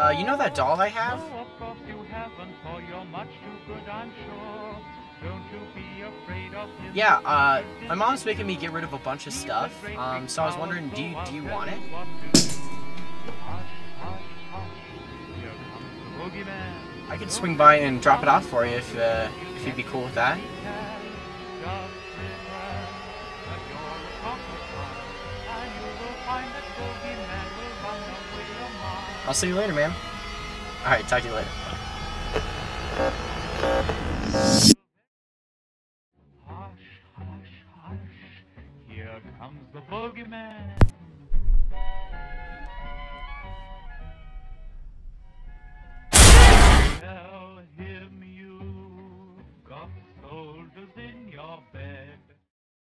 Uh, you know that doll I have? No, of course you haven't, for you're much too good, I'm sure. Don't you be afraid of his Yeah, uh, my mom's making me get rid of a bunch of stuff. Um, so I was wondering, do you, do you want it? I could swing by and drop it off for you if, uh, if you'd be cool with that. I'll see you later, man. Alright, talk to you later. Hush, hush, hush. Here comes the boogeyman.